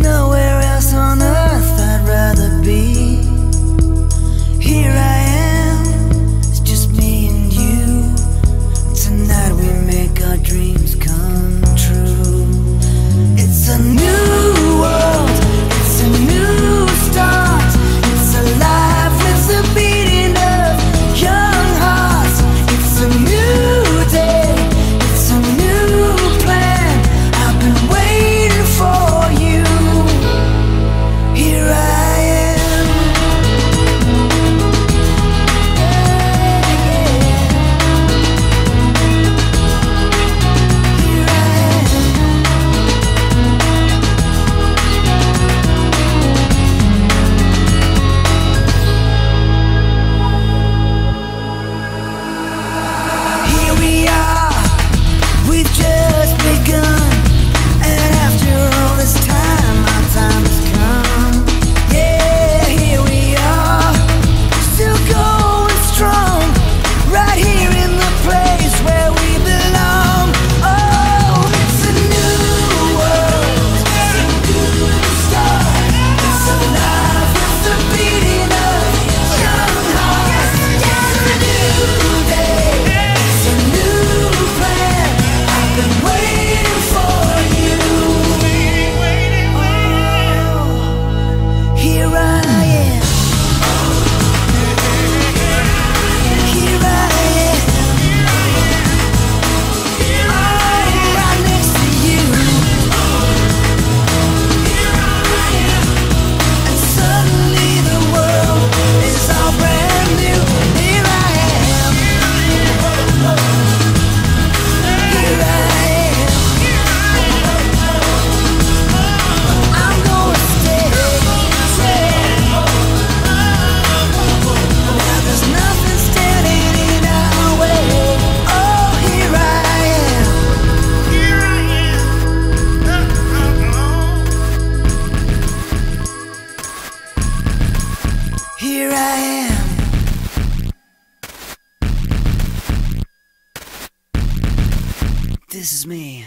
nowhere else on here I am. This is me.